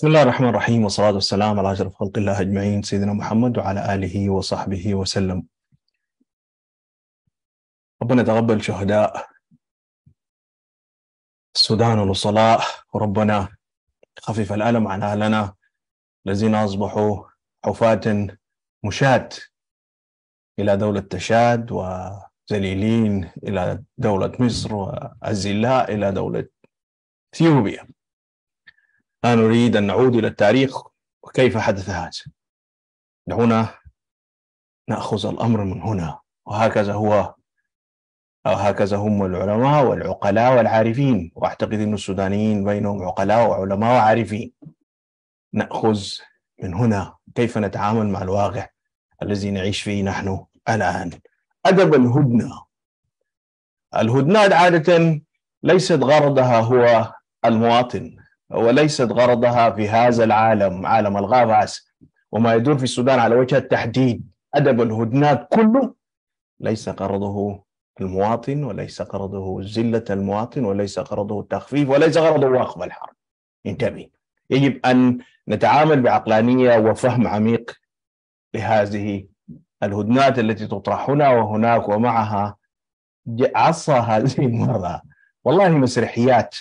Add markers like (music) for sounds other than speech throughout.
بسم الله الرحمن الرحيم والصلاة والسلام على أشرف خلق الله أجمعين سيدنا محمد وعلى آله وصحبه وسلم. ربنا يتقبل شهداء السودان والوصلاء وربنا خفف الألم عن أهلنا الذين أصبحوا حفاة مشاة إلى دولة تشاد وذليلين إلى دولة مصر وأزلاء إلى دولة إثيوبيا. لا نريد أن نعود إلى التاريخ وكيف حدث هذا؟ دعونا نأخذ الأمر من هنا. وهكذا هو أو هكذا هم العلماء والعقلاء والعارفين. وأعتقد أن السودانيين بينهم عقلاء وعلماء وعارفين. نأخذ من هنا. كيف نتعامل مع الواقع الذي نعيش فيه نحن الآن؟ أدب الهدنة. الهدنات عادة ليست غرضها هو المواطن. وليست غرضها في هذا العالم عالم الغابات وما يدور في السودان على وجه التحديد أدب الهدنات كله ليس غرضه المواطن وليس غرضه زلة المواطن وليس غرضه التخفيف وليس غرضه وقف الحرب. انتبه. يجب أن نتعامل بعقلانية وفهم عميق لهذه الهدنات التي تطرح هنا وهناك ومعها عصا هذه المرة. والله مسرحيات.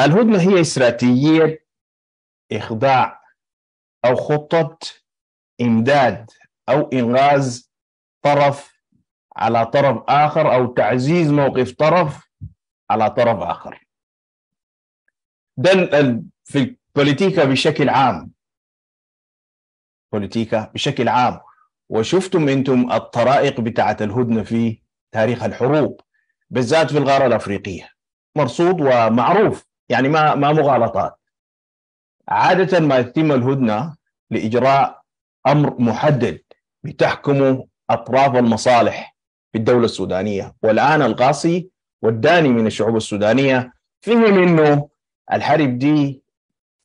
الهدنة هي استراتيجية إخضاع أو خطة إمداد أو إنغاذ طرف على طرف آخر أو تعزيز موقف طرف على طرف آخر. ده في البوليتيكا بشكل عام. بوليتيكا بشكل عام. وشفتم أنتم الطرائق بتاعة الهدنة في تاريخ الحروب بالذات في الغارة الأفريقية. مرصود ومعروف يعني ما ما مغالطات. عادة ما يتم الهدنة لإجراء أمر محدد بتحكمه أطراف المصالح في الدولة السودانية. والآن القاصي والداني من الشعوب السودانية فهم إنه الحرب دي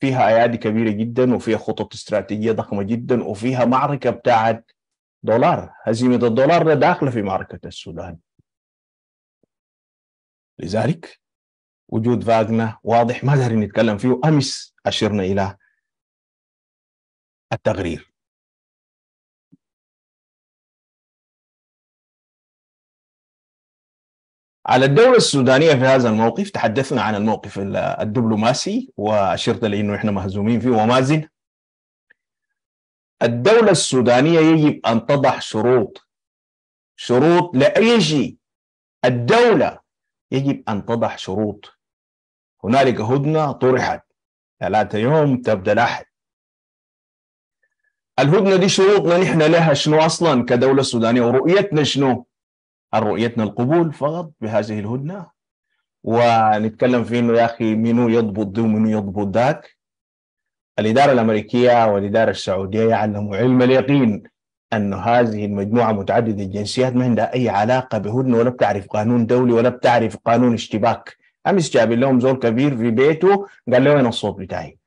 فيها أيادي كبيرة جدا وفيها خطط استراتيجية ضخمة جدا وفيها معركة بتاعت دولار. هزيمة الدولار داخلة في معركة السودان. لذلك وجود فاغنا واضح ما دارين نتكلم فيه امس أشرنا إلى التغرير على الدولة السودانية في هذا الموقف تحدثنا عن الموقف الدبلوماسي وأشرت لأنه إحنا مهزومين فيه وما الدولة السودانية يجب أن تضع شروط. شروط لأي شيء. الدولة يجب أن تضع شروط. هنالك هدنة طرحت. ثلاثة يوم تبدأ الأحد. الهدنة دي شروطنا نحن لها شنو أصلا؟ كدولة سودانية ورؤيتنا شنو؟ رؤيتنا القبول فقط بهذه الهدنة. ونتكلم في إنه يا أخي منو يضبط دي ومنو يضبط ذاك. الإدارة الأمريكية والإدارة السعودية يعلموا علم اليقين. أن هذه المجموعة متعددة الجنسيات ما عندها أي علاقة بهدنة ولا بتعرف قانون دولي ولا بتعرف قانون اشتباك. أمس جاب لهم زول كبير في بيته قال له وين الصوت بتاعي.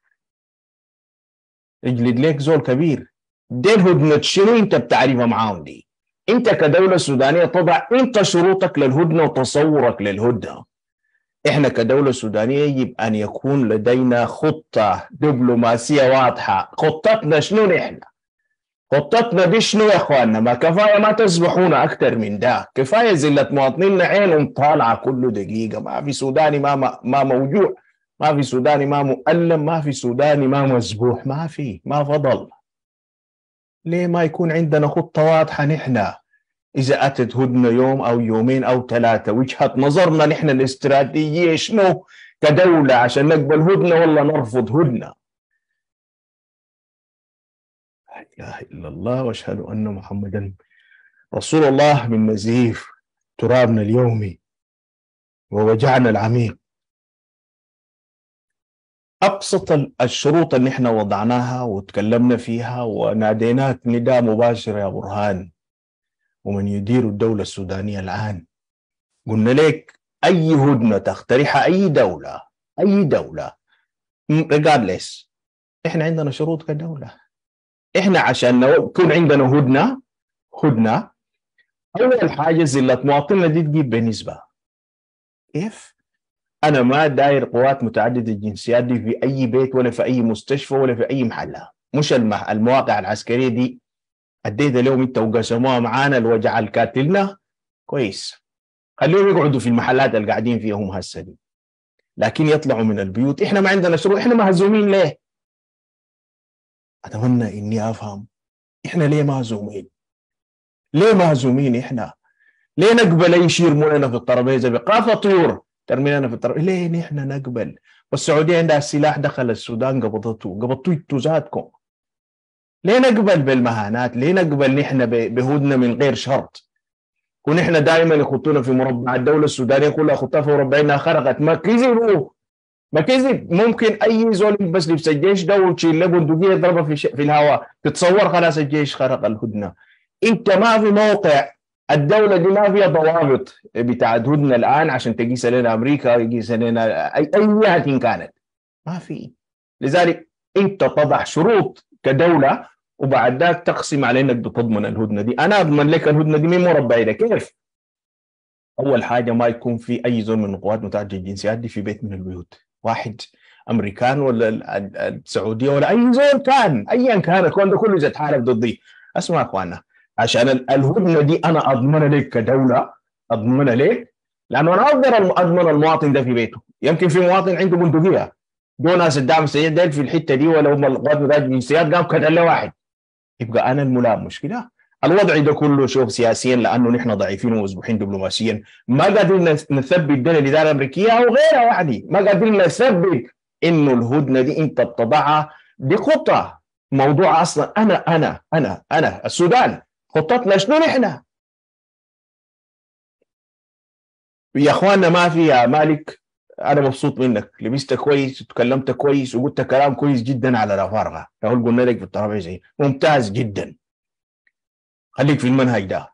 اجلد لك زول كبير. دي الهدنة شنو أنت بتعرفها معاهم دي؟ أنت كدولة سودانية تضع أنت شروطك للهدنة وتصورك للهدنة. إحنا كدولة سودانية يجب أن يكون لدينا خطة دبلوماسية واضحة. خطتنا شنو نحن؟ خطتنا دي شنو يا إخواننا. ما كفاية ما تسبحونا أكثر من ده. كفاية زلة مواطنينا عينهم طالعة كل دقيقة. ما في سوداني ما ما موجوع. ما في سوداني ما مؤلم. ما في سوداني ما مسبوح. ما في. ما فضل. ليه ما يكون عندنا خطة واضحة نحن؟ إذا أتت هدنة يوم أو يومين أو ثلاثة وجهة نظرنا نحن الاستراتيجية شنو كدولة؟ عشان نقبل هدنة ولا نرفض هدنة. لا إله إلا الله وأشهد أن محمدا رسول الله من نزيف ترابنا اليومي ووجعنا العميق. أبسط الشروط اللي إحنا وضعناها وتكلمنا فيها وناديناك نداء مباشر يا برهان. ومن يدير الدولة السودانية الآن. قلنا لك أي هدنة تقترحها أي دولة أي دولة. regardless. إحنا عندنا شروط كدولة. إحنا عشان يكون عندنا هدنة هدنة. أول حاجة زله مواطننا دي تجيب بنسبه كيف؟ أنا ما داير قوات متعددة الجنسيات دي في أي بيت ولا في أي مستشفى ولا في أي محل مش المواقع العسكرية دي. أديت لهم أنت وقسموها معانا الوجع الكاتلنا. كويس. خليهم يقعدوا في المحلات اللي قاعدين فيهم هسه دي. لكن يطلعوا من البيوت. إحنا ما عندنا شروط إحنا مهزومين ليه؟ أتمنى إني أفهم إحنا ليه مهزومين؟ ليه مهزومين إحنا؟ ليه نقبل أي شيء يرموننا في الترابيزة بقافه طيور ترمينا في الترابيزة ليه نحن نقبل؟ والسعوديه عندها السلاح دخل السودان قبضته قبضتوا أنتوا ذاتكم ليه نقبل بالمهانات؟ ليه نقبل نحن بهودنا من غير شرط؟ ونحن دائما يخطونا في مربع الدولة السودانية كلها خطها في خرقت ما كذبوا ما كذب ممكن أي زول بس لبس الجيش ده وتشيل له بندقية يضربها في, ش... في الهواء. تتصور خلاص الجيش خرق الهدنة. إنت ما في موقع الدولة دي ما فيها ضوابط بتاعت هدنة الآن عشان تقيس لنا أمريكا يقيس لنا أي أي كانت. ما في. لذلك أنت تضع شروط كدولة وبعد ذاك تقسم على انك بتضمن الهدنة دي. أنا أضمن لك الهدنة دي من مربعي ده كيف؟ أول حاجة ما يكون في أي زول من القوات متعدده الجنسيات دي في بيت من البيوت. واحد أمريكان ولا السعوديه ولا أي زول كان ايا كان الكون ده كله يتحارب ضدي. أسمع أخوانا عشان الهدنة دي أنا اضمنها لك كدولة اضمنها لك لأنه أنا أقدر أضمن المواطن ده في بيته. يمكن في مواطن عنده بندقية. جو ناس الدعم السيد في الحتة دي ولا هم القوات متعدده الجنسيات قام قتل واحد. يبقى أنا الملام مشكلة. الوضع ده كله شوف سياسيا لأنه نحن ضعيفين ومسبوحين دبلوماسيا. ما قادرين نثبت ده الإدارة الأمريكية أو غيرها يعني ما قادرين نثبت إنه الهدنة دي انت بتضعها دي خطه موضوع أصلا أنا أنا أنا أنا السودان. خطتنا شنو نحن؟ يا إخواننا ما في يا مالك. أنا مبسوط منك. لبست كويس وتكلمت كويس وقلت كلام كويس جدا على رفارغه قلنا لك في الترابيزه ممتاز جدا. خليك في المنهج ده.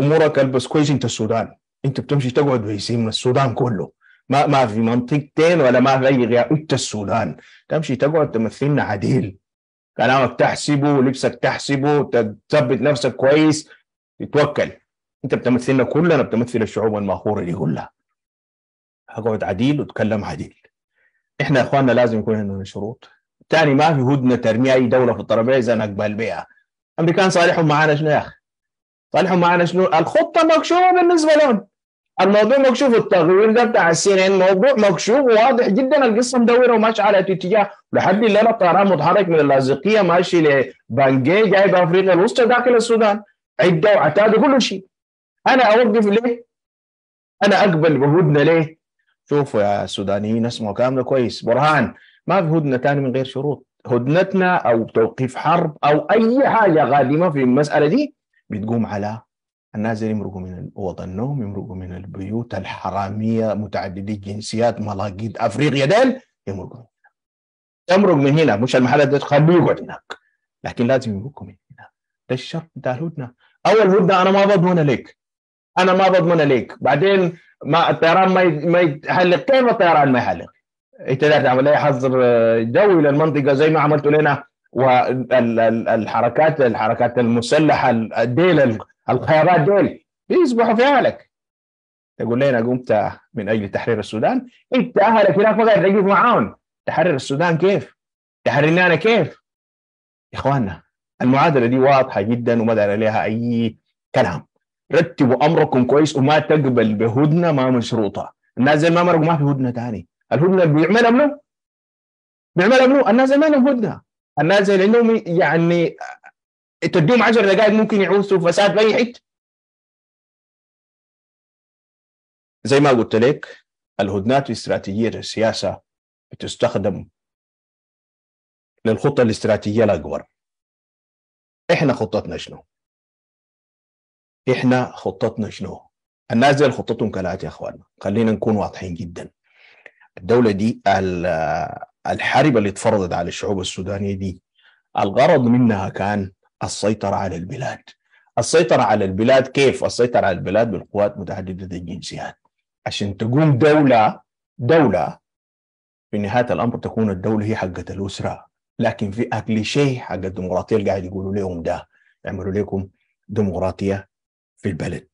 أمورك ألبس كويس أنت السودان. أنت بتمشي تقعد في من السودان كله. ما ما في منطقتين ولا ما في أي غير. أنت السودان. تمشي تقعد تمثلنا عديل. كلامك تحسبه ولبسك تحسبه تثبت نفسك كويس. تتوكل. أنت بتمثلنا كلنا بتمثل الشعوب الماخوره دي كلها. أقعد عديل وأتكلم عديل. إحنا يا إخواننا لازم يكون عندنا شروط. ثاني ما في هدنة ترمي أي دولة في الترابيزه نقبل بها أمريكان صالحهم معانا شنو يا أخي؟ صالحهم معانا شنو؟ الخطة مكشوفة بالنسبة لهم الموضوع مكشوف التغيير ده بتاع السي ان موضوع مكشوف واضح جدا القصة مدورة وماشية على اتجاه لحد الليلة الطيران متحرك من اللاذقية ماشي لبانجي جايب افريقيا الوسطى داخل السودان عدة وعتاد وكل شيء أنا أوقف ليه؟ أنا أقبل بهدنة ليه؟ شوفوا يا سودانيين اسمعوا كلامنا كويس برهان ما في هدنة ثاني من غير شروط هدنتنا أو توقيف حرب أو أي حاجة قادمه في المسألة دي بتقوم على الناس اللي يمرقوا من النوم يمرقوا من البيوت الحرامية متعددي الجنسيات ملاقيد أفريقيا ديل يمرقوا من هنا يمرق من هنا مش المحلات دي تخليه يقعد هناك. لكن لازم يمرقوا من هنا. ده الشرط بتاع الهدنة. أول هدنة أنا ما بضمن لك. أنا ما بضمن لك. بعدين ما الطيران ما ما يحلق كيف الطيران ما يحلق؟ انت تعمل لي حظر جوي للمنطقه زي ما عملتوا لنا. والحركات الحركات المسلحة الديل الخيارات ديل. بيصبحوا في اهلك تقول لنا قمت من أجل تحرير السودان؟ انت اهلك هناك ما قاعد تقف معاهم تحرر السودان كيف؟ تحررني أنا كيف؟ إخواننا المعادلة دي واضحة جدا وما دار عليها أي كلام. رتبوا أمركم كويس وما تقبل بهدنة ما مشروطة. الناس زي ما مرقوا ما في هدنة ثاني الهدنه بيعملها منو؟ بيعملها منو؟ الناس ما لهم هدنه الناس اللي عندهم يعني تديهم 10 دقائق ممكن يعوزوا فساد في اي حتة زي ما قلت لك الهدنات في استراتيجيه السياسة بتستخدم للخطة الاستراتيجية الأكبر إحنا خطتنا شنو؟ إحنا خطتنا شنو؟ الناس دي خطتهم كالاتي يا إخواننا خلينا نكون واضحين جدا الدولة دي الحرب اللي اتفرضت على الشعوب السودانية دي الغرض منها كان السيطرة على البلاد. السيطرة على البلاد كيف؟ السيطرة على البلاد؟ بالقوات متعددة الجنسيات. عشان تقوم دولة دولة في نهاية الأمر تكون الدولة هي حقة الأسرة. لكن في أكل شيء حق الديمقراطية اللي قاعد يقولوا لهم ده يعملوا لكم ديمقراطية في البلد.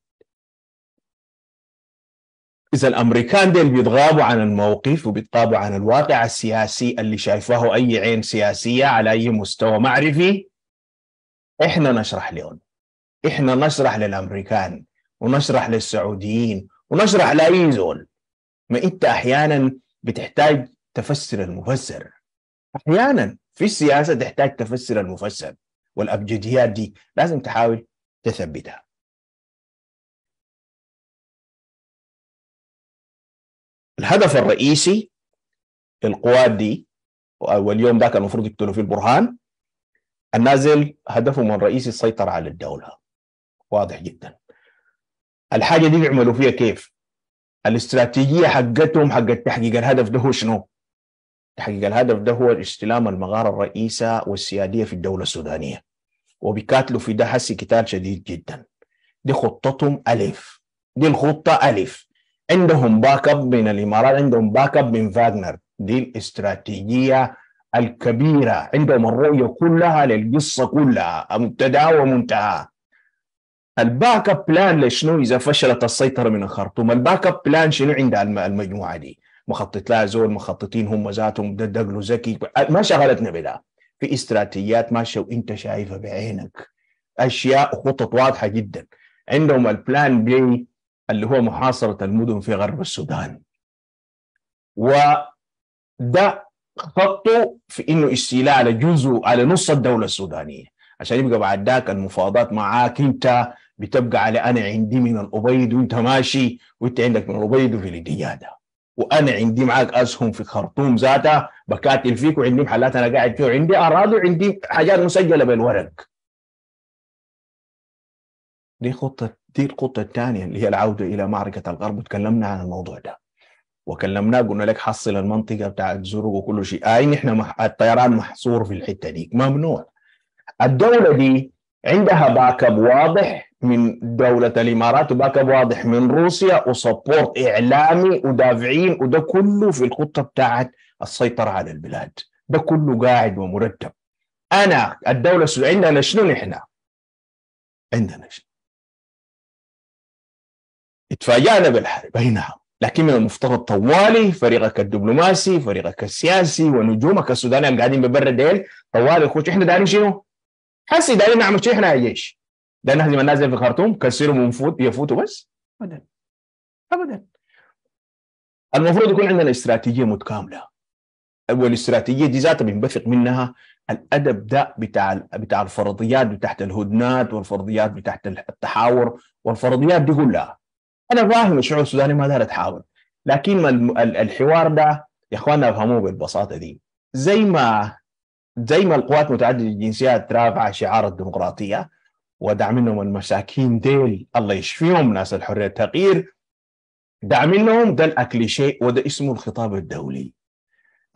إذا الأمريكان ديل بيتغابوا عن الموقف وبيتغابوا عن الواقع السياسي اللي شايفاه أي عين سياسية على أي مستوى معرفي إحنا نشرح لهم. إحنا نشرح للأمريكان ونشرح للسعوديين ونشرح لأي زول. ما أنت أحيانا بتحتاج تفسر المفسر. أحيانا في السياسة تحتاج تفسر المفسر والأبجديات دي لازم تحاول تثبتها. الهدف الرئيسي للقوات دي واليوم ذاك المفروض يقتلوا فيه البرهان النازل هدفهم الرئيسي السيطرة على الدولة. واضح جدا. الحاجة دي بيعملوا فيها كيف؟ الاستراتيجية حقتهم حق تحقيق الهدف ده هو شنو؟ تحقيق الهدف ده هو استلام المغارة الرئيسة والسيادية في الدولة السودانية. وبيكاتلوا في ده حسي قتال شديد جدا. دي خطتهم ألف. دي الخطة ألف. عندهم backup من الإمارات عندهم backup من فاغنر دي الاستراتيجية الكبيرة. عندهم الرؤية كلها للقصة كلها. مبتدأ ومنتهى. ال backup plan لشنو إذا فشلت السيطرة من الخرطوم ال backup plan شنو عند المجموعة دي؟ مخطط لها زول مخططين هم ذاتهم دقلوا زكي. ما شغلتنا بدا في استراتيجيات ماشية وإنت شايفها بعينك. أشياء خطط واضحة جدا. عندهم البلان بي اللي هو محاصرة المدن في غرب السودان. وده خطه في إنه استيلاء على جزء على نص الدولة السودانية. عشان يبقى بعد ذاك المفاوضات معاك أنت بتبقى على أنا عندي من الأبيض وأنت ماشي وأنت عندك من الأبيض في الديادة وأنا عندي معاك أسهم في خرطوم ذاتها بكاتل فيك وعندي محلات أنا قاعد فيها وعندي أراضي وعندي حاجات مسجلة بالورق. دي خطة دي الخطة الثانية اللي هي العودة إلى معركة الغرب. وتكلمنا عن الموضوع ده. وكلمناه قلنا لك حصل المنطقة بتاعت زرق وكل شيء. أي نحن مح... الطيران محصور في الحتة دي. ممنوع. الدولة دي عندها backup واضح من دولة الإمارات و backup واضح من روسيا و support إعلامي ودافعين وده كله في الخطة بتاعت السيطرة على البلاد. ده كله قاعد ومرتب. أنا الدولة عندنا شنو نحن؟ عندنا شنو؟ اتفاجأنا بالحرب. أي نعم. لكن من المفترض طوالي فريقك الدبلوماسي فريقك السياسي ونجومك السوداني اللي قاعدين ببر ديل طوالي يخش إحنا دايرين شنو؟ حسي دايرين نعمل شيء إحنا يا جيش دايرين نهزم الناس في الخرطوم كسرهم يفوتوا بس. ابدا. ابدا. المفروض يكون عندنا استراتيجية متكاملة. والاستراتيجيه دي ذاتها بنبثق منها الأدب ده بتاع بتاع الفرضيات بتاعت الهدنات والفرضيات بتاعت التحاور والفرضيات دي كلها. أنا فاهم الشعوب السوداني ما دارت تحاول لكن الحوار ده يا إخواننا أفهموه بالبساطة دي. زي ما زي ما القوات متعدده الجنسيات رافعه شعار الديمقراطية ودعم منهم المساكين ديل الله يشفيهم ناس الحرية التغيير دعم منهم ده الاكليشيه وده اسمه الخطاب الدولي.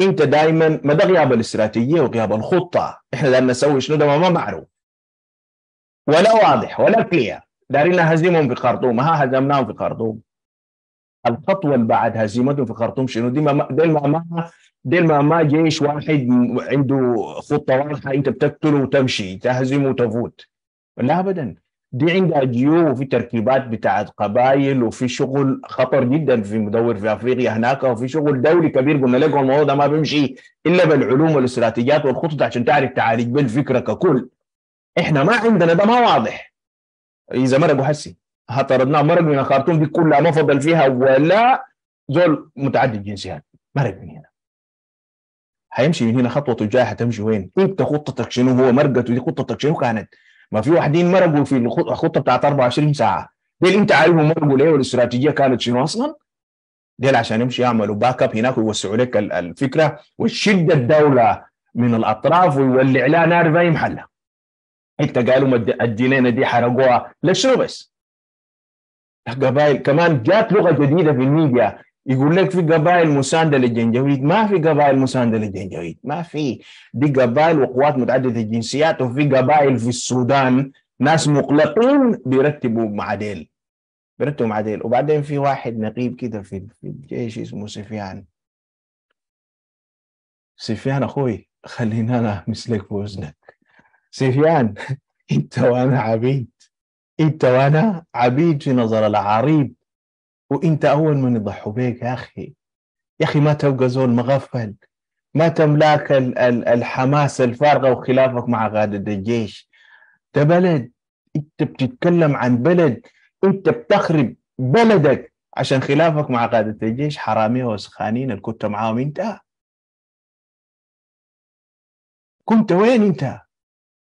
أنت دائما ما ده غياب الاستراتيجية وغياب الخطة إحنا دارنا نسوي شنو ده ما معروف. ولا واضح ولا كلير. دارين نهزمهم في خرطوم. ها هزمناهم في خرطوم. الخطوة اللي بعد هزيمتهم في خرطوم شنو؟ دي ما دي ما دي ما جيش واحد عنده خطة واضحة أنت بتقتله وتمشي تهزمه وتفوت. لا ابدا. دي عندها جيو وفي تركيبات بتاعت قبائل وفي شغل خطر جدا في مدور في أفريقيا هناك وفي شغل دولي كبير. قلنا لكم الموضوع ده ما بيمشي إلا بالعلوم والاستراتيجيات والخطط عشان تعرف تعالج بالفكرة ككل. إحنا ما عندنا ده ما واضح. إذا مرقوا حسي هطردناه مرق من الخرطوم دي كلها ما فضل فيها ولا زول متعدد جنسيات. مرق من هنا. هيمشي من هنا خطوة تجاه هتمشي وين؟ إنت خطتك شنو؟ هو مرقته دي خطتك شنو كانت؟ ما في واحدين مرقوا في الخطه بتاعت 24 ساعة. ديل إنت عارفهم مرقوا ليه؟ والاستراتيجية كانت شنو أصلا؟ ديل عشان يمشي يعملوا backup هناك ويوسعوا لك الفكرة وتشد الدولة من الأطراف ويولع لها نار في اي انت قالوا الجنينه دي حرقوها. لشنو بس؟ قبائل كمان جات لغة جديدة في الميديا. يقول لك في قبائل مساندة للجنجويد. ما في قبائل مساندة للجنجويد. ما في. دي قبائل وقوات متعددة الجنسيات وفي قبائل في السودان ناس مقلقين بيرتبوا مع ديل. بيرتبوا مع ديل. وبعدين في واحد نقيب كده في الجيش اسمه سفيان. سفيان أخوي خلينا أنا مثلك في وزنك سفيان انت وأنا عبيد. انت وأنا عبيد في نظر العريب. وانت اول من يضحوا بيك يا أخي. يا أخي ما تبقى زول مغفل. ما تملاك الحماس الفارغة وخلافك مع قاده الجيش. ده بلد. انت بتتكلم عن بلد. انت بتخرب بلدك. عشان خلافك مع قاده الجيش حراميه وسخانين اللي كنت معاهم. انت. كنت وين انت؟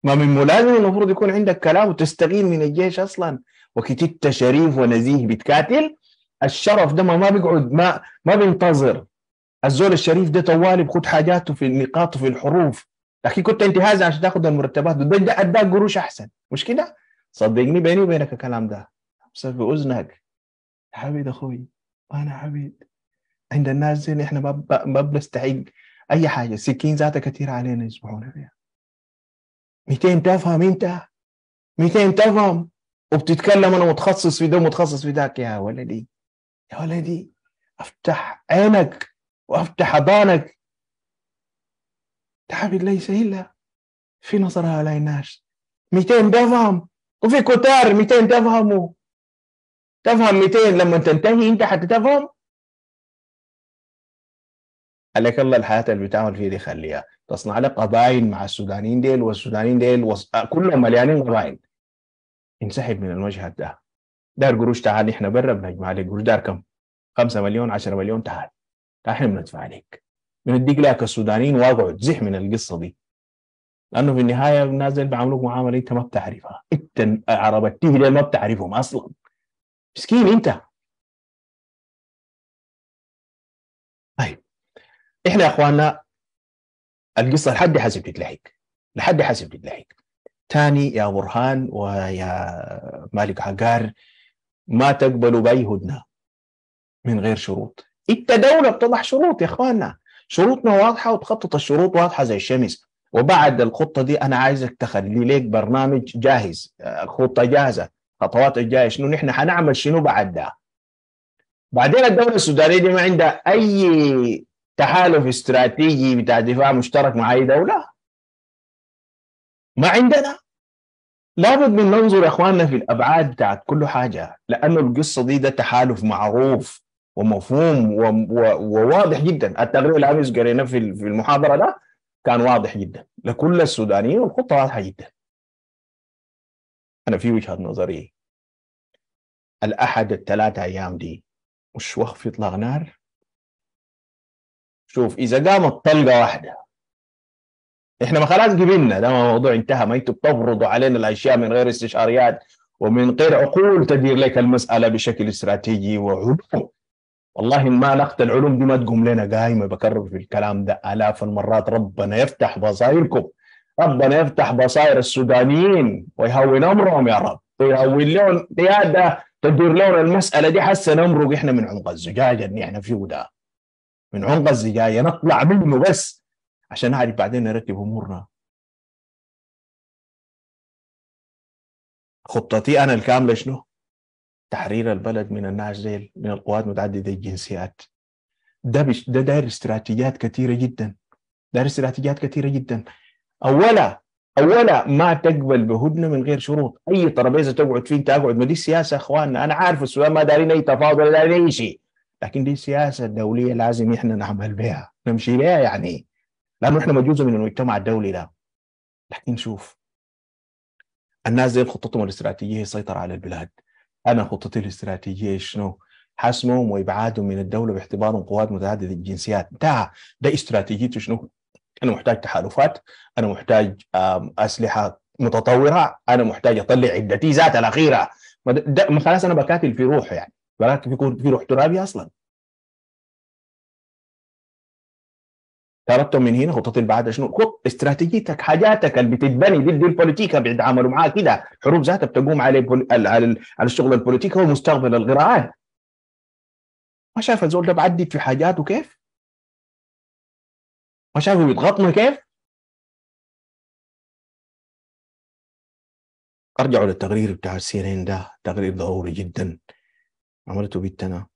ما من ملازم المفروض يكون عندك كلام وتستغيل من الجيش أصلا. وقت انت شريف ونزيه بتكاتل الشرف ده ما بيقعد ما ما بينتظر. الزول الشريف ده طوالي بخد حاجاته في النقاط وفي الحروف. لكن كنت انتهازا عشان تاخذ المرتبات. ده اداك قروش أحسن. مش كده؟ صدقني بيني وبينك الكلام ده. بس في اذنك حبيب أخوي. أنا حبيب. عند الناس زي إحنا ما بنستحق أي حاجة. سكين ذاتها كثير علينا يسمعونا فيها 200 تفهم انت؟ 200 تفهم؟ وبتتكلم أنا متخصص في ده ومتخصص في ذاك. يا ولدي يا ولدي افتح عينك وافتح اذانك تعب ليس إلا في نظر هؤلاء الناس. 200 تفهم؟ وفي كتار 200 تفهموا. تفهم 200 لما تنتهي انت حتتفهم؟ عليك الله الحياة اللي بتعمل فيها دي خليها. تصنع لك قبائل مع السودانيين ديل والسودانيين ديل وص... كلهم مليانين قبائل انسحب من المشهد ده. دار قروش تعال إحنا برا بنجمع عليك قروش. دار كم؟ 5 مليون 10 مليون تعال. إحنا بندفع عليك. بنديك لك السودانيين واقعد. زح من القصة دي. لأنه في النهاية نازل بيعاملوك معاملة إنت ما بتعرفها. إنت عربتيه دي ما بتعرفهم أصلا. مسكين إنت. إحنا يا إخواننا القصة لحد حسب تتلحق لحد حسب تتلحق. تاني يا برهان ويا مالك عقار ما تقبلوا باي هدنه من غير شروط. إنت دولة بتضع شروط يا إخواننا. شروطنا واضحة وتخطط الشروط واضحة زي الشمس. وبعد الخطة دي أنا عايزك تخلي لك برنامج جاهز خطة جاهزة خطوات الجايه شنو نحن حنعمل؟ شنو بعد ده بعدين الدولة السودانية دي ما عندها أي تحالف استراتيجي بتاع دفاع مشترك مع أي دولة؟ ما عندنا. لابد من ننظر يا إخواننا في الأبعاد بتاعت كل حاجة لأنه القصة دي ده تحالف معروف ومفهوم وواضح جدا. التقرير اللي امس قريناه في المحاضرة ده كان واضح جدا. لكل السودانيين والخطه واضحة جدا. أنا في وجهة نظري الأحد الثلاثة أيام دي مش وقف اطلاق نار؟ شوف إذا قامت طلقة واحدة إحنا ما خلاص قبلنا ده موضوع انتهى ما أنتم بتفرضوا علينا الأشياء من غير استشاريات ومن غير عقول تدير لك المسألة بشكل استراتيجي وعلوم. والله ما لقت العلوم دي ما تقوم لنا قايمة بكرر في الكلام ده آلاف المرات. ربنا يفتح بصائركم ربنا يفتح بصائر السودانيين ويهون أمرهم يا رب. ويهون لهم قياده تدير لهم المسألة دي حسن نمرق إحنا من عنق الزجاجة اللي إحنا فيه ده. من عنق الزجاجة. نطلع منه بس عشان نعرف بعدين نرتب أمورنا. خطتي أنا الكاملة شنو؟ تحرير البلد من الناس ديل من القوات متعددة الجنسيات. ده بش ده داير استراتيجيات كثيرة جدا. داير استراتيجيات كثيرة جدا. اولا أولا ما تقبل بهدنة من غير شروط. أي ترابيزة تقعد فيه انت اقعد ما دي السياسة إخواننا. أنا عارف السودان ما دارين أي تفاوض ولا دارين أي شيء. لكن دي السياسة الدوليه لازم إحنا نعمل بها نمشي بها يعني. لأنه إحنا جزء من المجتمع الدولي ده. لكن شوف. الناس دي خطتهم الاستراتيجية السيطرة على البلاد. أنا خطتي الاستراتيجية شنو؟ حسمهم وإبعادهم من الدولة باعتبارهم قوات متعددة الجنسيات ده ده استراتيجيته شنو؟ أنا محتاج تحالفات. أنا محتاج أسلحة متطورة. أنا محتاج أطلع عدتي ذات الأخيرة. خلاص أنا بكاتل في روح يعني. بكاتل في روح ترابي أصلا ترتب من هنا خطط اللي شنو؟ خط استراتيجيتك حاجاتك اللي بتتبني دي, البوليتيكا بيتعاملوا معاها كده حروب ذاتها بتقوم على بول... على الشغل البوليتيكا ومستقبل القراءات ما شايف الزول ده بعدد في حاجاته كيف؟ ما شايفه بيضغطنا كيف؟ أرجعوا للتقرير بتاع السي ده تقرير ضروري جدا عملته بيتنا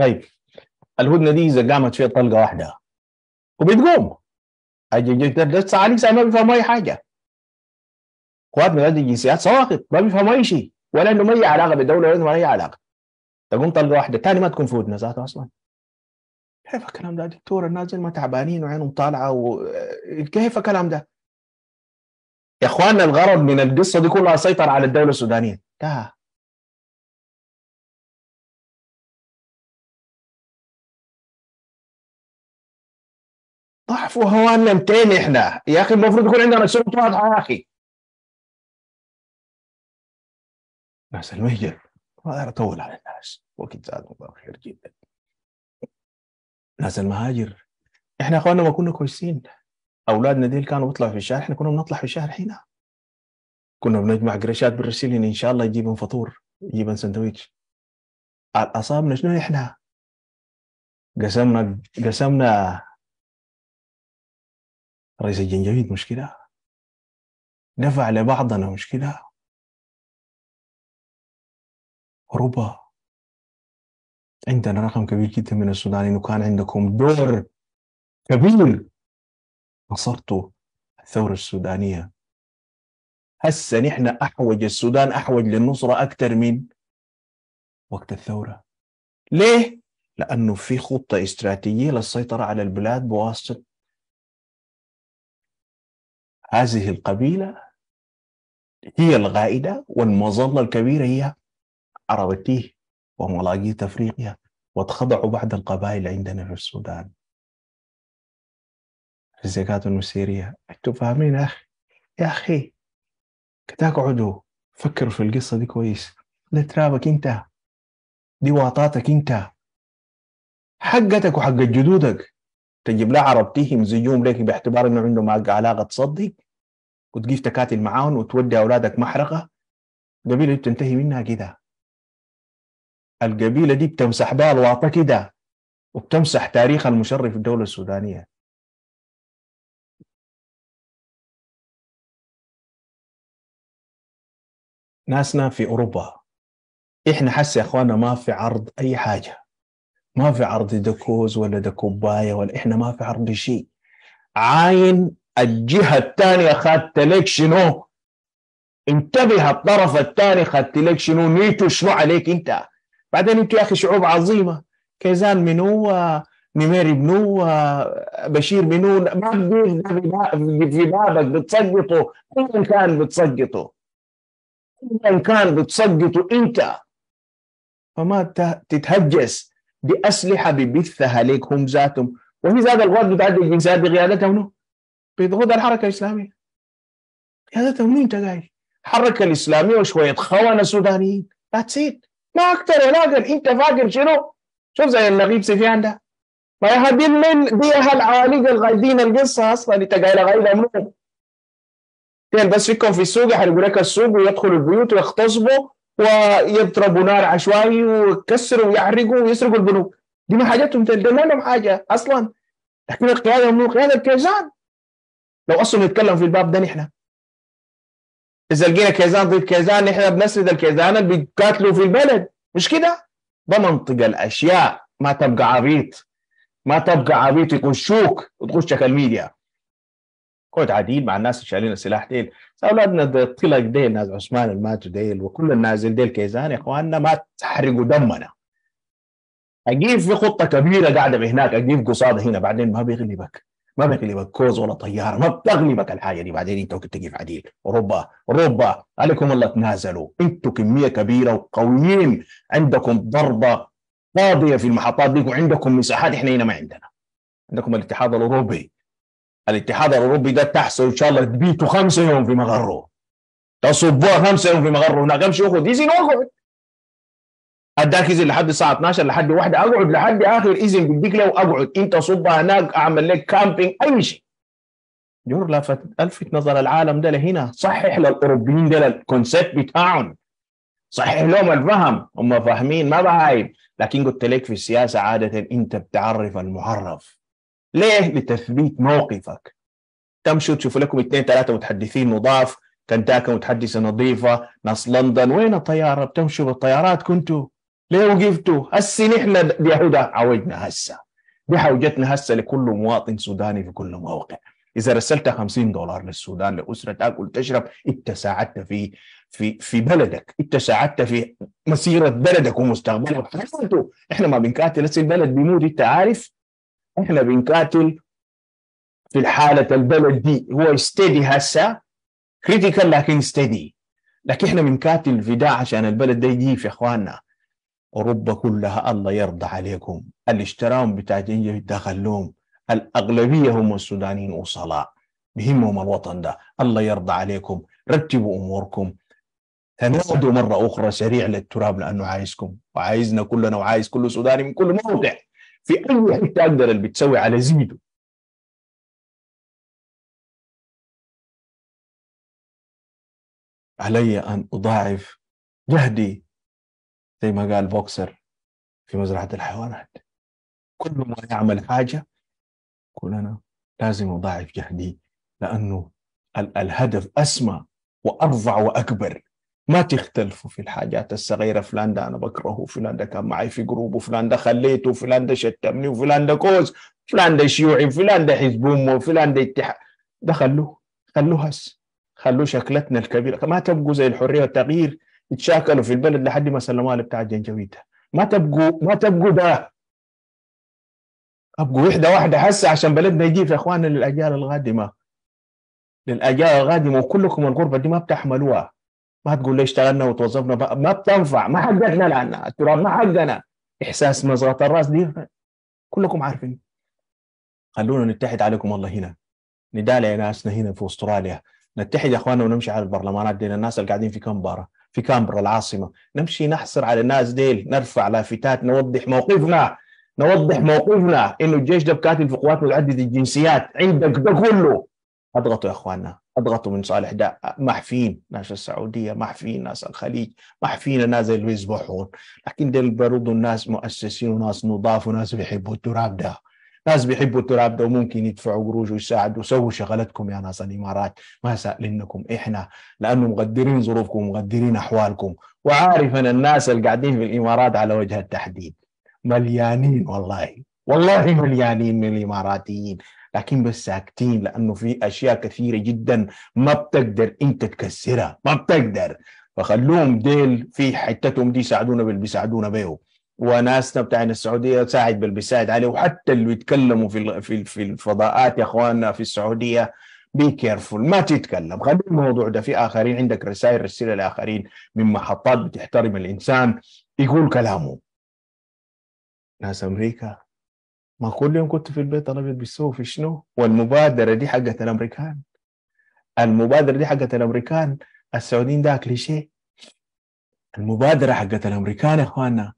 طيب الهدنة دي إذا قامت فيها طلقة واحدة وبتقوم. لسه علي ما بيفهموا أي حاجة. أخواتنا ذات الجنسيات سواقط ما بيفهموا أي شيء ولا إنه اي علاقة بالدولة ولا إنه اي علاقة. تقوم طلقة واحدة ثاني ما تكون في ودنا ذاته أصلا. كيف الكلام ده؟ دكتور الناس ما تعبانين وعينهم طالعة و... كيف الكلام ده؟ يا إخواننا الغرض من القصة دي كلها سيطر على الدولة السودانية. ده ضعف وهوان لمتين إحنا. يا أخي المفروض يكون عندنا سلطه واضحه يا أخي. ناس المهجر. ما اطول على الناس. وقت زادهم الله خير جدا. ناس المهاجر. إحنا إخواننا ما كنا كويسين. أولادنا ديل كانوا بيطلعوا في الشارع إحنا كنا بنطلع في الشارع هنا. كنا بنجمع قرشات بالرسيلين إن شاء الله يجيبن فطور يجيبن سندويتش أصابنا شنو إحنا؟ قسمنا قسمنا رئيس الجنجويد مشكلة. دفع لبعضنا مشكلة. أوروبا. عندنا رقم كبير جدا من السودانيين وكان عندكم دور كبير. نصرتوا الثورة السودانية. هسه نحن أحوج السودان أحوج للنصرة أكثر من وقت الثورة. ليه؟ لأنه في خطة استراتيجية للسيطرة على البلاد بواسطة هذه القبيلة. هي الغائدة والمظلة الكبيرة هي عرب التيه وملاقيت افريقيا واتخضعوا بعض القبائل عندنا في السودان. الزكاة النسيرية أنتوا فاهمين يا أخي؟ يا أخي تقعدوا فكروا في القصة دي كويس. ده ترابك أنت دي واطاتك أنت حقتك وحق جدودك. تجيب لها عرب تيهم زيهم لك باعتبار إنه عنده معك علاقة تصدق وتجيب تكاتل معاهم وتودي أولادك محرقة. قبيله بتنتهي منها كده. القبيلة دي بتمسح بها الواطه كده وبتمسح تاريخ المشرف الدولة السودانية. ناسنا في أوروبا. إحنا حس يا اخوانا ما في عرض أي حاجة. ما في عرض دكوز ولا دكوبايه ولا إحنا ما في عرض شيء. عاين الجهة الثانية خدت لك شنو انتبه الطرف الثاني خدت لك شنو نيتو شنو عليك أنت؟ بعدين أنتوا يا أخي شعوب عظيمة. كيزان منو نميري بنو بشير منو ما في بابك بتسقطوا ايا كان بتسقطوا ايا كان بتسقطوا أنت. فما تتهجس بأسلحة ببثها لك هم ذاتهم. وفي ذات القوات بتاعت الجنسيات بقيادتها منو؟ بيضغط الحركة الإسلامية. قيادتها منو أنت قايل؟ الحركه الإسلامية وشوية خونه سودانيين. ذاتس ات ما أكثر ولا أنت فاكر شنو؟ شوف زي النقيب سفيان ده. ما هذه من دي العواليق الغايدين القصة أصلا أنت قايل غايله منهم. بس فيكم في السوق يحرقوا لك السوق ويدخلوا البيوت ويغتصبوا ويضربوا نار عشوائي ويكسروا ويحرقوا ويسرقوا البنوك. دي ما حاجتهم تقدم لهم حاجة أصلا. لكن القيادة منو قيادة الكيزان. لو أصلا نتكلم في الباب ده نحن. إذا لقينا كيزان ضد كيزان نحن بنسرد الكيزان اللي بيقاتلوا في البلد. مش كده؟ ده منطق الأشياء. ما تبقى عبيط. ما تبقى عبيط يخشوك وتخشك الميديا كنت عديد مع الناس اللي شايلين السلاح ديل. أولادنا الطلق ديل ناس عثمان الماتوا ديل وكل النازل ديل كيزان. يا إخواننا ما تحرقوا دمنا. أجيب في خطة كبيرة قاعدة هناك أجيب قصاد هنا بعدين ما بيغلبك. ما بيغلبك كوز ولا طياره ما بتغلبك الحاجة دي. بعدين انت ممكن تجي في عديل. أوروبا أوروبا عليكم الله تنازلوا. أنتوا كمية كبيرة وقويين. عندكم ضربة فاضيه في المحطات دي وعندكم مساحات إحنا هنا ما عندنا. عندكم الاتحاد الأوروبي. الاتحاد الأوروبي ده تحصل إن شاء الله تبيتوا خمسة يوم في مقره تصبوها خمسة يوم في مقره هناك امشي اخذ اذن واقعد اداك إذن لحد الساعة 12 لحد واحدة. أقعد لحد آخر إذن بديك لو أقعد. إنت صبها هناك أعمل لك campaign أي شيء. جور لفت الفت نظر العالم ده لهنا. صحح للأوروبيين ده ال concept بتاعهم. صحح لهم الفهم. هم فاهمين ما بعايب. لكن قلت لك في السياسة عادة إنت بتعرف المعرف. ليه؟ لتثبيت موقفك. تمشوا تشوفوا لكم اثنين ثلاثة متحدثين نضاف كنتاكا متحدثة نظيفة ناس لندن. وين الطيارة؟ بتمشوا بالطيارات كنتوا؟ ليه وقفتوا؟ هسه نحن اليهود عودنا هسه. دي حوجتنا هسه لكل مواطن سوداني في كل موقع. إذا رسلت 50 دولار للسودان لأسرة تاكل تشرب انت ساعدت في في في بلدك. انت ساعدت في مسيرة بلدك ومستقبلك. إحنا ما بنقاتل. هسه البلد بيموت. أنت عارف؟ إحنا بنقاتل في الحاله البلد دي. هو ستدي هسه. كريتيكال لكن ستدي لكن إحنا بنقاتل فداء عشان البلد ده يجيف يا إخواننا. أوروبا كلها الله يرضى عليكم. اللي اشتراهم بتاع جنجة دخلهم الأغلبية هم السودانيين وصلاء بهمهم الوطن ده. الله يرضى عليكم. رتبوا أموركم. تنادوا مرة أخرى سريع للتراب لأنه عايزكم. وعايزنا كلنا وعايز كل سوداني من كل موضع في أي حتة أقدر اللي بتسوي على زيده علي أن أضاعف جهدي زي ما قال بوكسر في مزرعة الحيوانات. كل ما يعمل حاجة كلنا لازم أضاعف جهدي لأنه ال- الهدف أسمى وأرفع وأكبر. ما تختلفوا في الحاجات الصغيرة فلان ده أنا بكرهه فلان ده كان معي في group وفلان ده خليته وفلان ده شتمني وفلان ده كوز فلان ده شيوعي فلان ده حزب أمة وفلان ده اتحاد. ده خلوه خلوه هس خلوه شكلتنا الكبيرة. ما تبقوا زي الحرية والتغيير يتشاكلوا في البلد لحد ما سلموها بتاع الجنجويد ما تبقوا ما تبقوا ده. أبقوا وحدة واحدة هسه عشان بلدنا يجيب يا إخواننا للأجيال القادمة. للأجيال القادمة وكلكم الغربه دي ما بتحملوها. ما تقول لي اشتغلنا وتوظفنا. ما بتنفع. ما حقنا لنا التراب ما حقنا إحساس مزغة الرأس دي كلكم عارفين. خلونا نتحد عليكم الله هنا. ندال يا ناسنا هنا في أستراليا. نتحد يا إخواننا ونمشي على البرلمانات دي. الناس اللي قاعدين في كامبرا في كامبرا العاصمة. نمشي نحصر على الناس ديل نرفع لافتات نوضح موقفنا نوضح موقفنا إنه الجيش ده بكاتل في قوات متعدده الجنسيات. عندك ده كله. أضغطوا يا إخواننا. أضغطوا من صالح ده محفين. ناس السعودية محفين ناس الخليج محفين الناس اللي بيذبحون لكن دول برضو الناس مؤسسين وناس نضاف وناس بيحبوا التراب ده. ناس بيحبوا التراب ده وممكن يدفعوا قروش ويساعدوا. سووا شغلتكم يا ناس الإمارات. ما سائلينكم إحنا لأنه مقدرين ظروفكم ومقدرين أحوالكم. وعارف أن الناس اللي قاعدين في الإمارات على وجه التحديد. مليانين والله. والله مليانين من الإماراتيين. لكن بس ساكتين لأنه في أشياء كثيرة جدا ما بتقدر أنت تكسرها. ما بتقدر. فخلوهم ديل في حتتهم دي يساعدونا باللي بيساعدونا به وناسنا بتاعنا السعودية تساعد باللي بيساعد عليه وحتى اللي بيتكلموا في في في الفضاءات يا أخواننا في السعودية be careful ما تتكلم خلي الموضوع ده في آخرين عندك رسائل رسلها لآخرين من محطات بتحترم الإنسان يقول كلامه. ناس أمريكا ما كل يوم كنت في البيت الابيض بيسووا في شنو؟ والمبادرة دي حقت الأمريكان. المبادرة دي حقت الأمريكان السعوديين ده كليشيه المبادرة حقت الأمريكان يا أخواننا.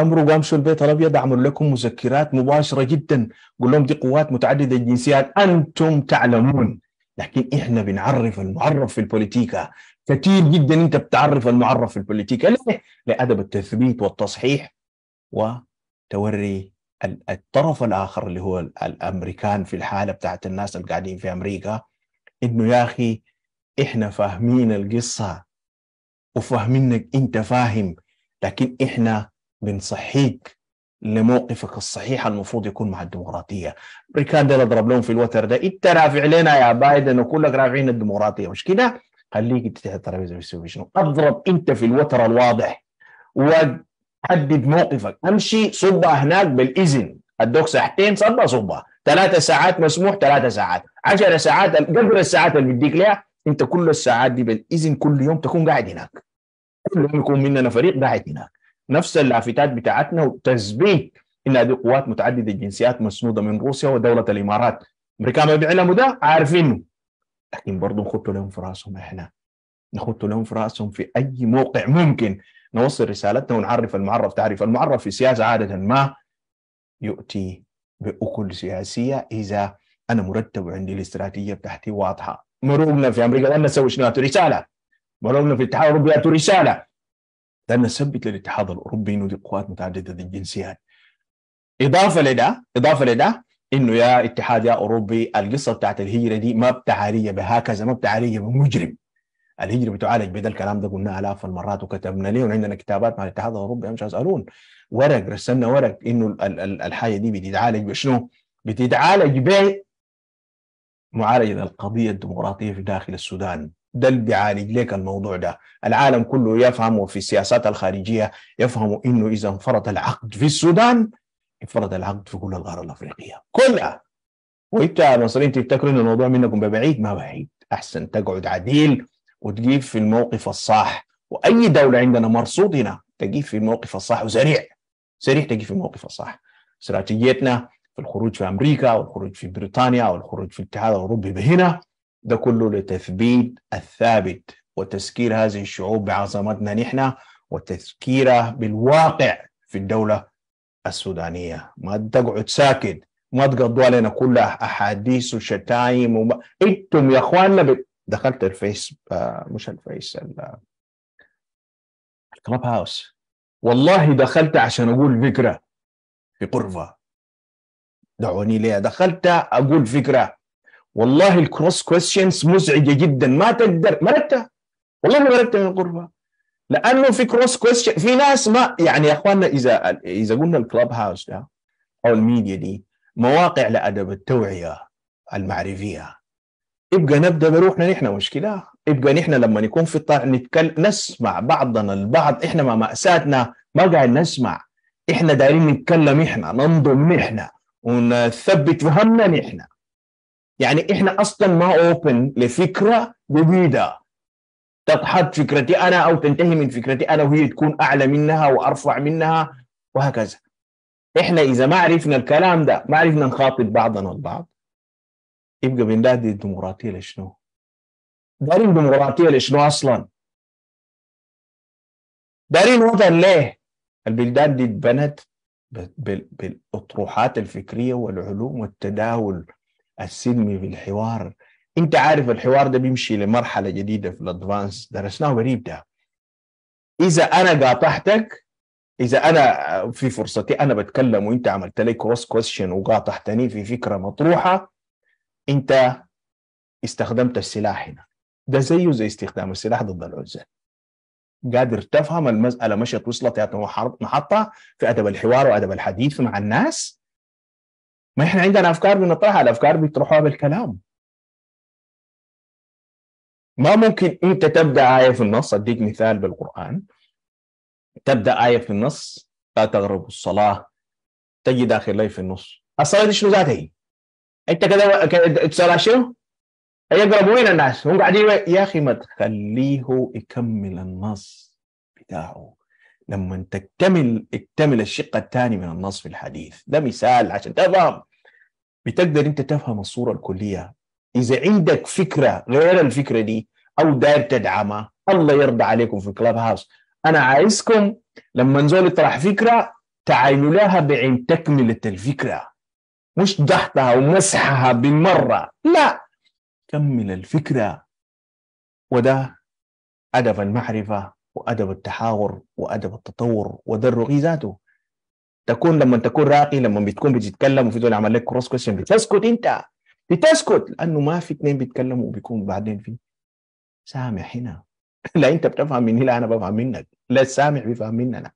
امرقوا امشوا البيت الابيض اعملوا لكم مذكرات مباشرة جدا. قول لهم دي قوات متعددة الجنسيات. أنتم تعلمون. لكن إحنا بنعرف المعرف في البوليتيكا. كثير جدا أنت بتعرف المعرف في البوليتيكا. ليه؟ لأدب التثبيت والتصحيح وتوري الطرف الآخر اللي هو الأمريكان في الحالة بتاعت الناس اللي قاعدين في أمريكا. إنه يا أخي إحنا فاهمين القصة وفاهمينك أنت فاهم. لكن إحنا بنصحيك لموقفك الصحيح المفروض يكون مع الديمقراطية. الامريكان ده اضرب لهم في الوتر ده. إنت رافع لنا يا بايدن وكلك رافعين الديمقراطية. مش كده؟ خليك انت تحت الترابيزة بتسوي شنو أضرب إنت في الوتر الواضح وحدد موقفك. أمشي صبها هناك بالإذن. أدوك ساعتين صبها صبها ثلاثة ساعات مسموح ثلاثة ساعات. عشر ساعات قدر الساعات اللي بديك لها أنت كل الساعات دي بالإذن كل يوم تكون قاعد هناك. كل يوم يكون مننا فريق قاعد هناك. نفس اللافتات بتاعتنا وتثبيت إن هذه قوات متعددة الجنسيات مسنودة من روسيا ودولة الإمارات. أمريكا ما بيعلموا ده عارفينه. لكن برضه نخط لهم في رأسهم إحنا. نخط لهم في رأسهم في أي موقع ممكن. نوصل رسالتنا ونعرف المعرف. تعرف المعرف في السياسة عادة ما يؤتي بأكل سياسية إذا أنا مرتب وعندي الاستراتيجية بتاعتي واضحة. مروقنا في أمريكا لن نسوي شنو رسالة. مروقنا في الاتحاد الأوروبي رسالة. لن نثبت للاتحاد الأوروبي انه دي قوات متعددة الجنسيات. إضافة لده إضافة لده إنه يا اتحاد يا أوروبي القصة بتاعت الهجرة دي ما بتعالية بهكذا ما بتعالية بمجرم. الهجرة بتعالج بدا الكلام ده قلناه آلاف المرات وكتبنا ليه وعندنا كتابات مع الاتحاد الأوروبي مش يسألون. ورق رسلنا ورق إنه الحاجة دي بتتعالج بشنو؟ بتتعالج ب معالجه القضية الديمقراطية في داخل السودان. ده اللي بيعالج لك الموضوع ده. العالم كله يفهم وفي السياسات الخارجية يفهموا إنه إذا انفرط العقد في السودان انفرط العقد في كل القاره الأفريقية كلها. وإنت المصريين تفتكروا ان الموضوع منكم بعيد ما بعيد. أحسن تقعد عديل وتجيب في الموقف الصح. وأي دولة عندنا مرصود هنا تجيب في الموقف الصح وسريع. سريع تجيب في الموقف الصح. استراتيجيتنا في الخروج في أمريكا والخروج في بريطانيا والخروج في الاتحاد الأوروبي بهنا. ده كله لتثبيت الثابت وتذكير هذه الشعوب بعظمتنا نحن وتذكيرها بالواقع في الدولة السودانية. ما تقعد ساكت ما تقضوا علينا كلها أحاديث وشتايم وما... أنتم يا أخواننا ب... دخلت ال Face آه مش ال Face ال Club House. والله دخلت عشان أقول فكرة في غرفة. دعوني ليه دخلت أقول فكرة. والله ال cross questions مزعجة جدا. ما تقدر مرقت والله مرقت من الغرفه لأنه في cross question في ناس ما يعني يا أخواننا إذا إذا قلنا ال Clubhouse ده أو الميديا دي مواقع لأدب التوعية المعرفية. يبقى نبدأ بروحنا نحن مشكلة. يبقى نحن لما نكون في الطاعة نتكلم نسمع بعضنا البعض. إحنا مع مأساتنا ما قاعد نسمع. إحنا دايرين نتكلم إحنا ننظم نحن ونثبت فهمنا نحن يعني إحنا أصلا ما اوبن لفكرة جديدة تضحط فكرتي أنا أو تنتهي من فكرتي أنا وهي تكون أعلى منها وأرفع منها وهكذا إحنا إذا ما عرفنا الكلام ده ما عرفنا نخاطب بعضنا البعض يبقى بننادي الديمقراطية لشنو؟ دارين ديمقراطية لشنو أصلا؟ دارين وطن ليه؟ البلدان دي اتبنت بالأطروحات الفكرية والعلوم والتداول السلمي في الحوار. انت عارف الحوار ده بيمشي لمرحلة جديدة في ال advance درسناه قريب ده. إذا أنا قاطعتك إذا أنا في فرصتي أنا بتكلم وأنت عملت لي cross question وقاطعتني في فكرة مطروحة أنت استخدمت السلاح هنا. ده زيه زي استخدام السلاح ضد العزل قادر تفهم المسألة مشت وصلت محطه في أدب الحوار وأدب الحديث مع الناس؟ ما إحنا عندنا أفكار بنطرحها الأفكار بيطرحوها بالكلام ما ممكن أنت تبدأ آية في النص أديك مثال بالقرآن تبدأ آية في النص لا تغرب الصلاة تجي داخل لي في النص الصلاة دي شنو ذاتها هي؟ أنت كده الصلاة شنو؟ يقرب وين الناس؟ هم قاعدين يا أخي ما تخليه يكمل النص بتاعه لما تكتمل اكتمل الشق الثاني من النص في الحديث. ده مثال عشان تفهم. بتقدر انت تفهم الصورة الكلية. إذا عندك فكرة غير الفكرة دي أو داير تدعمها الله يرضى عليكم في كلاب هاوس أنا عايزكم لما نزول يطرح فكرة تعاينوا لها بعين تكملة الفكرة. مش ضغطها ومسحها بالمرة. لا. كمل الفكرة. وده أدب المعرفة. وأدب التحاور وأدب التطور وده ذاته. تكون لما تكون راقي لما بتكون بتتكلم وفي زول عمل لك cross question بتسكت أنت بتسكت لأنه ما في اثنين بيتكلموا وبيكون بعدين في سامع هنا. (laughs) لا أنت بتفهم مني لا أنا بفهم منك. لا السامع بيفهم مننا.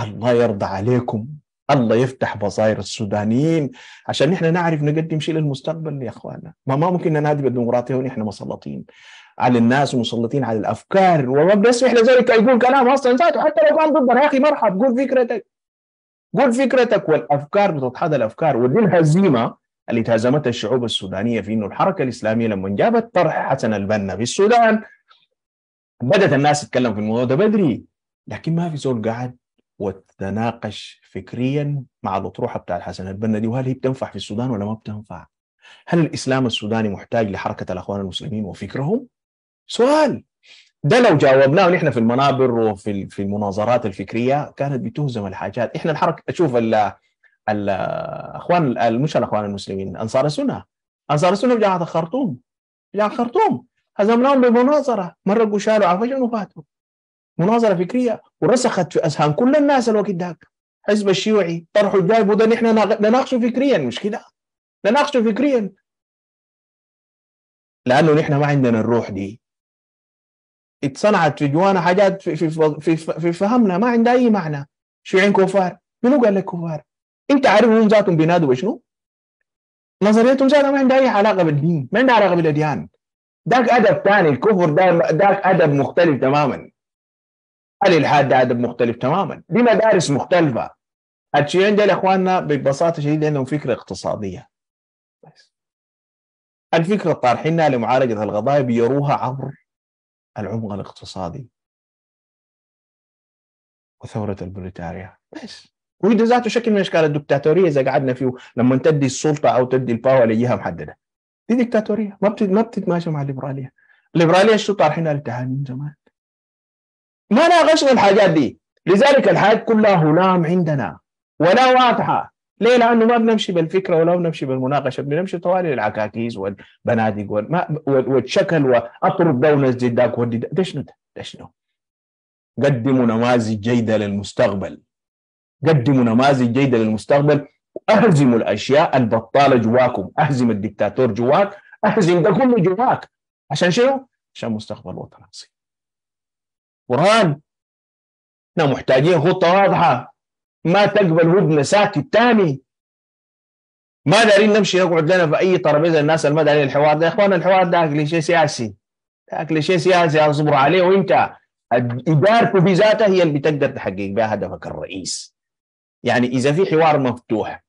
الله يرضى عليكم. الله يفتح بصائر السودانيين. عشان نحن نعرف نقدم شيء للمستقبل يا اخوانا ما ما ممكن ننادي بالديمقراطية ونحن مسلطين. على الناس ومسلطين على الأفكار. وما بنسمح لذلك يقول كلام أصلا ذاته. حتى لو كان ضدنا يا أخي مرحب قول فكرتك. قول فكرتك والأفكار بتتحدى الأفكار. ودي الهزيمة اللي تهزمتها الشعوب السودانية في إنه الحركة الإسلامية لما جابت طرح حسن البنا في السودان بدأت الناس تتكلم في الموضوع ده بدري. لكن ما في زول قاعد وتناقش فكريا مع الأطروحة بتاع حسن البنا دي وهل هي بتنفع في السودان ولا ما بتنفع؟ هل الإسلام السوداني محتاج لحركة الأخوان المسلمين وفكرهم؟ سؤال. ده لو جاوبناه نحن في المنابر وفي في المناظرات الفكرية كانت بتهزم الحاجات. إحنا الحركة شوف الاخوان مش الأخوان المسلمين أنصار السنة. أنصار السنة جامعه الخرطوم جامعه الخرطوم هزمناهم بمناظرة. مرقوا شالوا على فجاه وفاتوا مناظرة فكرية. ورسخت في أذهان كل الناس الوقت ذاك. حزب الشيوعي طرحوا جايبوا ده نحن نناقشه فكريا. مش كده؟ نناقشه فكريا. لأنه نحن ما عندنا الروح دي. اتصنعت في جوانا حاجات في في في, في فهمنا ما عندها أي معنى. شيوعيين كفار؟ منو قال لك كفار؟ انت عارف هم ذاتهم بينادوا بشنو؟ نظريتهم زي ما عندها أي علاقة بالدين ما عندها علاقة بالأديان. ذاك أدب ثاني الكفر ذاك أدب مختلف تماما. الإلحاد ده أدب مختلف تماما. دي مدارس مختلفة. الشيوعيين دول يا اخواننا ببساطة شديدة عندهم فكرة اقتصادية. الفكرة الطارحينها لمعالجة القضايا بيروها عبر العمق الاقتصادي وثورة البريطانيا بس. وهي ذاته شكل من اشكال الدكتاتورية إذا قعدنا فيه لما تدي السلطة أو تدي الباور لجهة محددة. دي دكتاتورية. ما ما بتتماشى مع الليبرالية. الليبرالية شو طارحينها؟ للتعليم زمان. ما ناقشنا الحاجات دي. لذلك الحاجات كلها هلام عندنا. ولا واضحة. ليه؟ لأنه ما بنمشي بالفكرة ولا بنمشي بالمناقشة بنمشي طوالي العكاكيز والبنادق والشكل واطرد ده ونزل ذاك ودي ده شنو ده؟ قدموا نماذج جيدة للمستقبل. قدموا نماذج جيدة للمستقبل. واهزموا الأشياء البطالة جواكم. أهزم الدكتاتور جواك. أهزم ده كله جواك. عشان شنو؟ عشان مستقبل الاصيل قرآن. إحنا محتاجين خطة واضحة. ما تقبل هدنه ساكت تاني ما دارين نمشي نقعد لنا في أي ترابيزه الناس اللي ما دارين الحوار ده. يا إخوان الحوار ده أكل شيء سياسي. أكل شيء سياسي اصبروا عليه وإنت. إدارته بذاتها هي اللي بتقدر تحقق بها هدفك الرئيس. يعني إذا في حوار مفتوح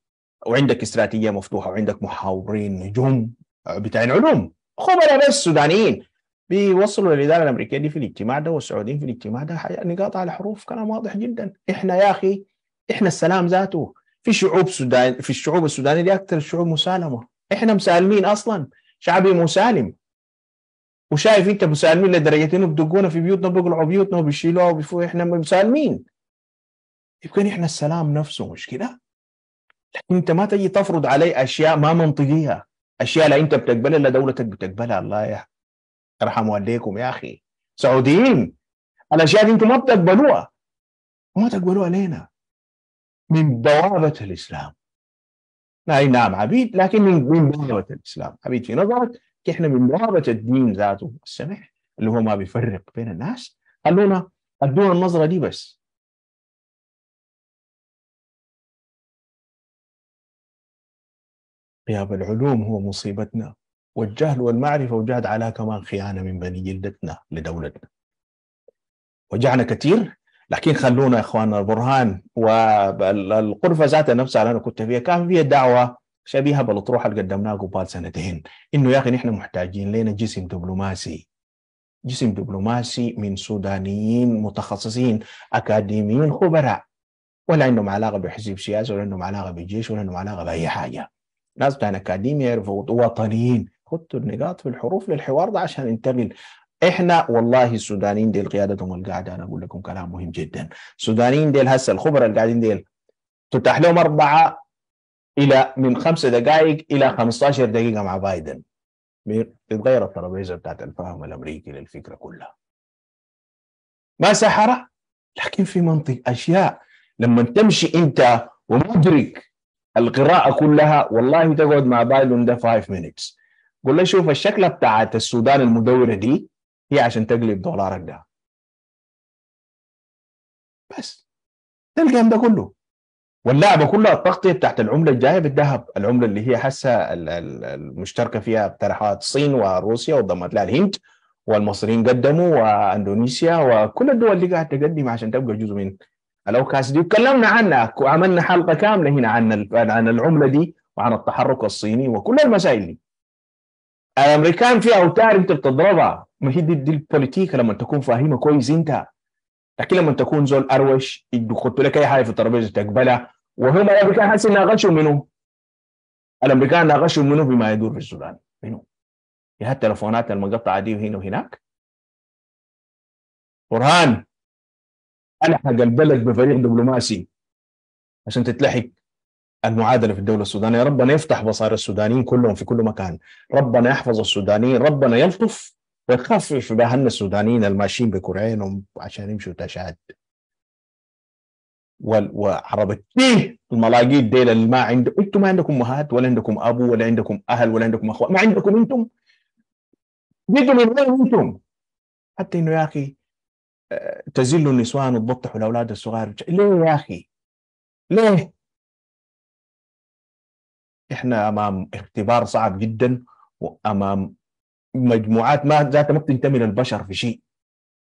وعندك استراتيجية مفتوحة وعندك محاورين نجوم بتاعين علوم خبراء بس سودانيين بيوصلوا للإدارة الأمريكية دي في الاجتماع ده والسعوديين في الاجتماع ده. نقاط على حروف كلام واضح جدا. إحنا يا أخي إحنا السلام ذاته. في شعوب سودان في الشعوب السودانية دي أكثر الشعوب مسالمة. إحنا مسالمين أصلا. شعبي مسالم. وشايف أنت مسالمين لدرجة انه بدقونا في بيوتنا بيقلعوا بيوتنا وبيشيلوها وبيفوا إحنا مسالمين. يمكن إحنا السلام نفسه مش كده؟ لكن أنت ما تجي تفرض علي أشياء ما منطقية. أشياء لا أنت بتقبلها لا دولتك بتقبلها. الله يرحم والديكم يا أخي. سعوديين. الأشياء دي أنتم ما بتقبلوها. ما تقبلوها علينا من بوابة الإسلام. أي نعم عبيد لكن من بوابة الإسلام. عبيد في نظرك إحنا من بوابة الدين ذاته السمح اللي هو ما بيفرق بين الناس خلونا أدونا النظرة دي بس. غياب العلوم هو مصيبتنا والجهل والمعرفة وجهد على كمان خيانة من بني جلدتنا لدولتنا. وجعنا كثير لكن خلونا يا اخواننا البرهان والغرفه ذاتها نفسها اللي أنا كنت فيها كان فيها دعوة شبيهة بالأطروحة اللي قدمناها قبال سنتين. إنه يا أخي نحن محتاجين لنا جسم دبلوماسي. جسم دبلوماسي من سودانيين متخصصين أكاديميين خبراء. ولا عندهم علاقة بحزب سياسي ولا عندهم علاقة بالجيش ولا عندهم علاقة بأي حاجة. ناس بتاع اكاديميا يعرفوا وطنيين. خدوا النقاط في الحروف للحوار ده عشان ننتقل إحنا والله السودانيين ديل قيادتهم القاعدة أنا أقول لكم كلام مهم جدا. السودانيين ديل هسه الخبراء القاعدين ديل تتاح لهم أربعة إلى من خمسة دقائق إلى 15 دقيقة مع بايدن. تتغير الترابيزة بتاعت الفهم الأمريكي للفكرة كلها. ما سحرة لكن في منطق أشياء. لما تمشي أنت ومدرك القراءة كلها والله تقعد مع بايدن ده 5 minutes. قول له شوف الشكلة بتاعت السودان المدورة دي هي عشان تقلب دولارك ده. بس تلقى ده كله. واللعبه كلها التغطيه بتاعت العملة الجاية بالذهب العملة اللي هي حسه المشتركة فيها اقتراحات الصين وروسيا وضمت لها الهند والمصريين قدموا واندونيسيا وكل الدول اللي قاعدة تقدم عشان تبقى جزء من الأوكاس دي. وتكلمنا عنها وعملنا حلقة كاملة هنا عن عن العملة دي وعن التحرك الصيني وكل المسائل دي. الأمريكان في أوتار أنت بتضربها. ما هي دي, دي البوليتيكا لما تكون فاهمها كويس انت. لكن لما تكون زول أروش يحطوا لك أي حاجة في الترابيزة تقبلها. وهم الأمريكان حاسين ناقشوا منه الأمريكان ناقشوا منه بما يدور في السودان؟ منه يا التلفونات المقطعة دي وهنا وهناك. برهان الحق البلد بفريق دبلوماسي عشان تتلحق المعادلة في الدولة السودانية. ربنا يفتح بصائر السودانيين كلهم في كل مكان. ربنا يحفظ السودانيين. ربنا يلطف. ويخفف بهن السودانيين الماشيين بكرعينهم عشان يمشوا تشاد وعربتيه الملاقيت ديل اللي ما عنده أنتم ما عندكم امهات ولا عندكم ابو ولا عندكم أهل ولا عندكم اخوات ما عندكم أنتم جيتوا من وين أنتم؟ حتى إنه يا أخي آه، تزلوا النسوان وتبطحوا الأولاد الصغار ليه يا أخي؟ ليه؟ إحنا أمام اختبار صعب جدا وأمام مجموعات ما ذاتها ما بتنتمي للبشر في شيء.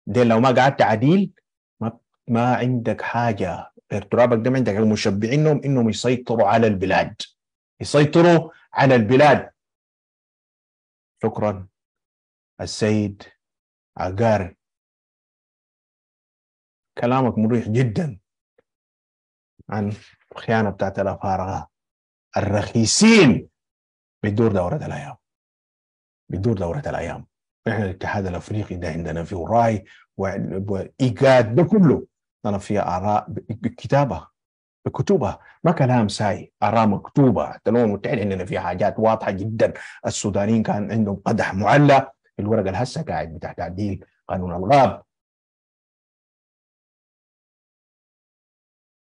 دي لو ما قعدت عديل ما ما عندك حاجة. غير ترابك ده عندك. المشبعينهم إنهم يسيطروا على البلاد. يسيطروا على البلاد. شكرا. السيد عقاري كلامك مريح جدا عن الخيانة بتاعت الأفارقة الرخيصين بتدور دورة الأيام. بتدور دورة الأيام. إحنا الاتحاد الأفريقي ده عندنا فيه رأي وإيجاد ده كله أنا فيها آراء بالكتابة بكتبها. ما كلام ساي آراء مكتوبة. حتى الأمم المتحدة عندنا فيها حاجات واضحة جدا. السودانيين كان عندهم قدح معلق. الورقة اللي هسه قاعد بتاع تعديل قانون الغاب.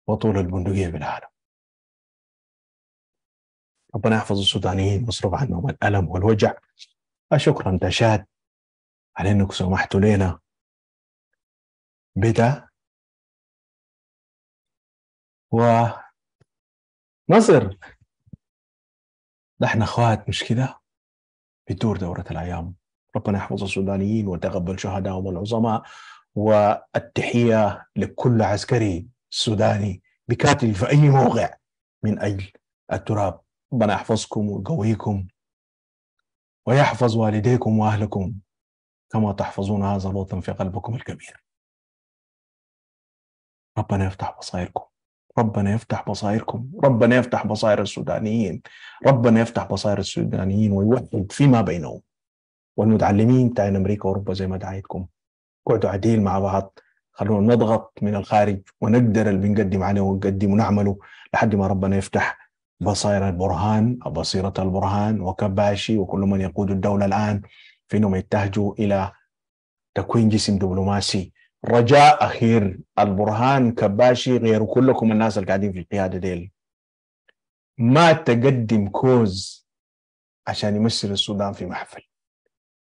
وطول البندقية في العالم ربنا يحفظ السودانيين ويصرف عنهم الألم والوجع. شكرا تشاد على انكم سمحتوا لنا بدا. ونصر نحن أخوات مش كده؟ بتدور دورة الأيام. ربنا يحفظ السودانيين وتقبل شهدائهم العظماء. والتحية لكل عسكري سوداني بكاتل في أي موقع من أجل التراب. ربنا يحفظكم ويقويكم. ويحفظ والديكم وأهلكم كما تحفظون هذا الوطن في قلبكم الكبير. ربنا يفتح بصائركم. ربنا يفتح بصائركم. ربنا يفتح بصائر السودانيين. ربنا يفتح بصائر السودانيين ويوحد فيما بينهم. والمتعلمين بتاع أمريكا وأوروبا زي ما دعيتكم. قعدوا عديل مع بعض. خلونا نضغط من الخارج ونقدر اللي بنقدم عليه ونقدم ونعمله لحد ما ربنا يفتح بصائر البرهان أو بصيرة البرهان وكباشي وكل من يقود الدولة الآن في أنهم يتهجوا إلى تكوين جسم دبلوماسي. رجاء أخير البرهان كباشي غير كلكم الناس اللي قاعدين في القيادة ديل. ما تقدم كوز عشان يمثل السودان في محفل.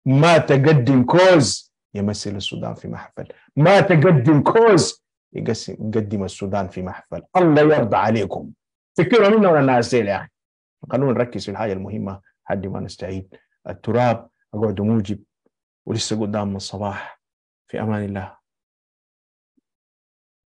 ما تقدم كوز يمثل السودان في محفل. ما تقدم كوز يقدم السودان في محفل. الله يرضى عليكم. فكروا منا ولا الناس يا أخي خلونا نركز في الحاجة المهمة لحد ما نستعيد. التراب أقعد موجب ولسه قدام الصباح. في أمان الله.